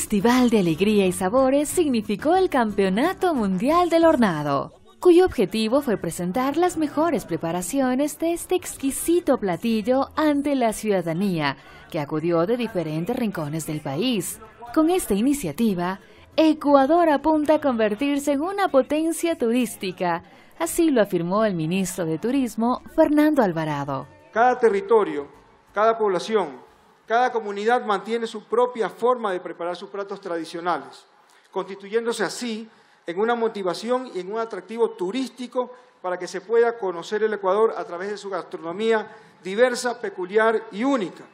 Festival de Alegría y Sabores significó el Campeonato Mundial del Hornado, cuyo objetivo fue presentar las mejores preparaciones de este exquisito platillo ante la ciudadanía, que acudió de diferentes rincones del país. Con esta iniciativa, Ecuador apunta a convertirse en una potencia turística, así lo afirmó el ministro de Turismo, Fernando Alvarado. Cada territorio, cada población, cada comunidad mantiene su propia forma de preparar sus platos tradicionales, constituyéndose así en una motivación y en un atractivo turístico para que se pueda conocer el Ecuador a través de su gastronomía diversa, peculiar y única.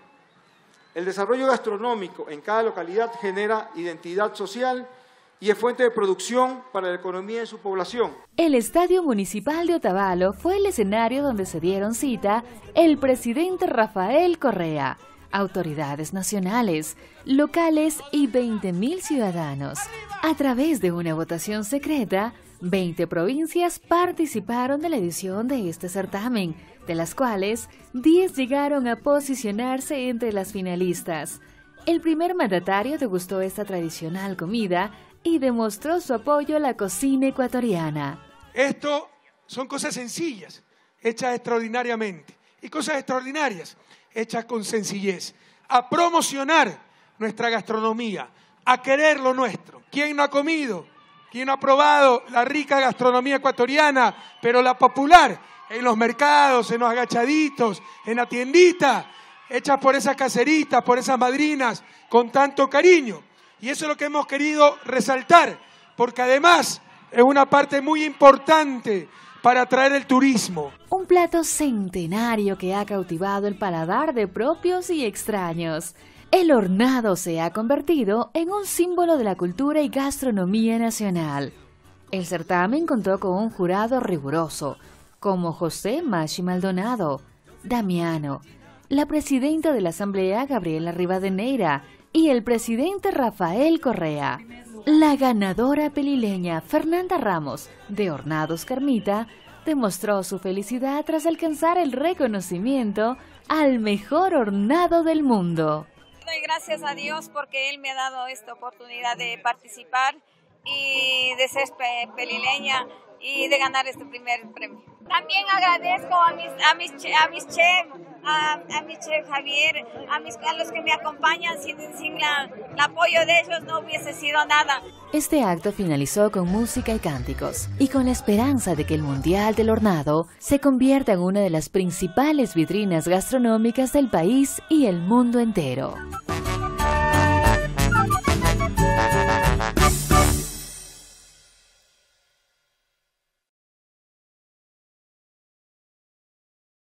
El desarrollo gastronómico en cada localidad genera identidad social y es fuente de producción para la economía en su población. El Estadio Municipal de Otavalo fue el escenario donde se dieron cita el presidente Rafael Correa, autoridades nacionales, locales y 20.000 ciudadanos. A través de una votación secreta, 20 provincias participaron de la edición de este certamen, de las cuales 10 llegaron a posicionarse entre las finalistas. El primer mandatario degustó esta tradicional comida y demostró su apoyo a la cocina ecuatoriana. Esto son cosas sencillas, hechas extraordinariamente, y cosas extraordinarias hechas con sencillez, a promocionar nuestra gastronomía, a querer lo nuestro. ¿Quién no ha comido? ¿Quién no ha probado la rica gastronomía ecuatoriana, pero la popular, en los mercados, en los agachaditos, en la tiendita, hechas por esas caseritas, por esas madrinas, con tanto cariño? Y eso es lo que hemos querido resaltar, porque además es una parte muy importante para atraer el turismo. Un plato centenario que ha cautivado el paladar de propios y extraños. El hornado se ha convertido en un símbolo de la cultura y gastronomía nacional. El certamen contó con un jurado riguroso, como José Machi Maldonado, Damiano, la presidenta de la Asamblea Gabriela Rivadeneira y el presidente Rafael Correa. La ganadora pelileña Fernanda Ramos, de Hornados Carmita, demostró su felicidad tras alcanzar el reconocimiento al mejor hornado del mundo. Doy gracias a Dios porque Él me ha dado esta oportunidad de participar y de ser pelileña y de ganar este primer premio. También agradezco a mis, a mis, a mis chefs, a, chef Javier, a, mis, a los que me acompañan, sin, sin la, el apoyo de ellos no hubiese sido nada. Este acto finalizó con música y cánticos, y con la esperanza de que el Mundial del Hornado se convierta en una de las principales vitrinas gastronómicas del país y el mundo entero.